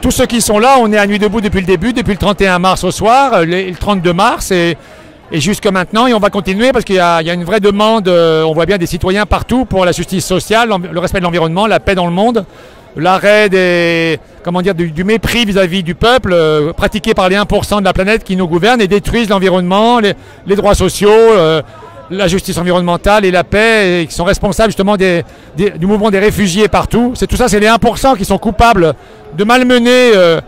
Tous ceux qui sont là, on est à Nuit debout depuis le début, depuis le 31 mars au soir, le 32 mars et, jusque maintenant. Et on va continuer parce qu'il y, a une vraie demande, on voit bien des citoyens partout pour la justice sociale, le respect de l'environnement, la paix dans le monde, l'arrêt du, mépris vis-à-vis du peuple pratiqué par les 1% de la planète qui nous gouvernent et détruisent l'environnement, les, droits sociaux la justice environnementale et la paix, et qui sont responsables justement du mouvement des réfugiés partout. C'est tout ça, c'est les 1% qui sont coupables de malmener euh,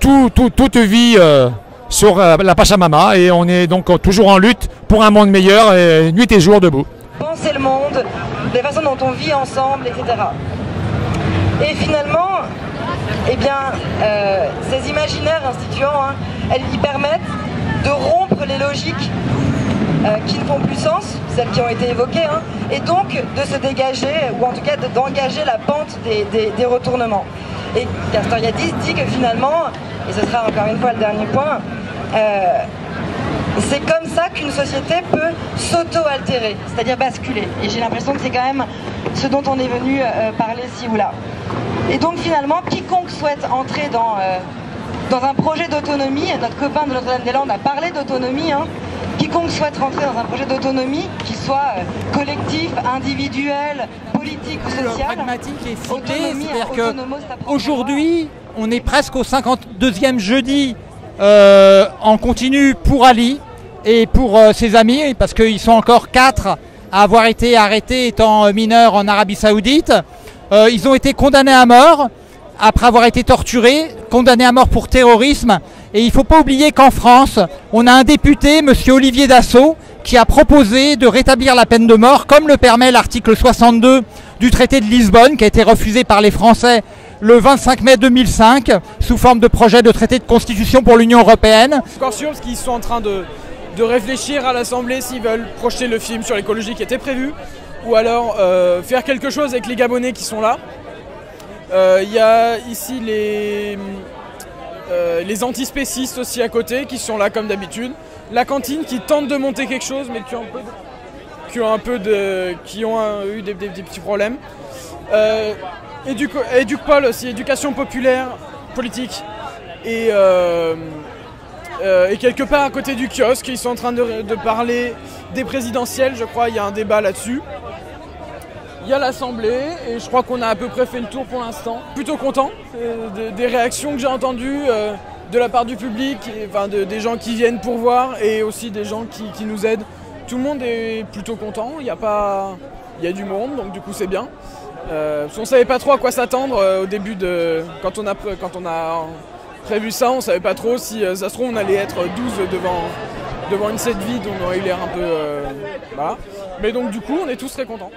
tout, toute vie euh, sur euh, la Pachamama. Et on est donc toujours en lutte pour un monde meilleur, et nuit et jour debout. Penser le monde, les façons dont on vit ensemble, etc. Et finalement, eh bien, ces imaginaires instituants, hein, elles y permettent de rompre les logiques qui ne font plus sens, celles qui ont été évoquées, hein, et donc de se dégager, ou en tout cas d'engager la pente des, retournements. Et Castoriadis dit que finalement, et ce sera encore une fois le dernier point, euh, c'est comme ça qu'une société peut s'auto-altérer, c'est-à-dire basculer. Et j'ai l'impression que c'est quand même ce dont on est venu euh, parler ci ou là. Et donc finalement, quiconque souhaite entrer dans, un projet d'autonomie, notre copain de Notre-Dame-des-Landes a parlé d'autonomie, hein, quiconque souhaite rentrer dans un projet d'autonomie, qui soit euh, collectif, individuel, politique ou social, pragmatique et ciblé, c'est-à-dire qu'aujourd'hui, on est presque au 52e jeudi euh, en continu pour Ali et pour euh, ses amis, parce qu'ils sont encore quatre à avoir été arrêtés étant mineurs en Arabie Saoudite. ils ont été condamnés à mort après avoir été torturés, condamnés à mort pour terrorisme et il ne faut pas oublier qu'en France, on a un député, M. Olivier Dassault, qui a proposé de rétablir la peine de mort, comme le permet l'article 62 du traité de Lisbonne, qui a été refusé par les Français le 25 mai 2005, sous forme de projet de traité de constitution pour l'Union européenne. Sûr, parce qu'ils sont en train de, réfléchir à l'Assemblée s'ils veulent projeter le film sur l'écologie qui était prévu, ou alors euh, faire quelque chose avec les Gabonais qui sont là. Euh, il y a ici les, euh, les antispécistes aussi à côté qui sont là comme d'habitude. La cantine qui tente de monter quelque chose mais qui ont un peu qui ont, eu des, petits problèmes. Euh, aussi, éducation populaire, politique. Et, euh, euh, et, quelque part à côté du kiosque, ils sont en train de, de parler des présidentielles, je crois, il y a un débat là-dessus. Il y a l'Assemblée et je crois qu'on a à peu près fait le tour pour l'instant. Plutôt content euh, des réactions que j'ai entendues euh, de la part du public, enfin des gens qui viennent pour voir et aussi des gens qui, nous aident. Tout le monde est plutôt content, il y a pas, il y a du monde donc du coup c'est bien. Euh, on savait pas trop à quoi s'attendre euh, au début de quand on a quand on a prévu ça, on savait pas trop si ça se trouve on allait être 12 devant devant une set vide, on aurait eu l'air un peu. Mais donc du coup on est tous très contents.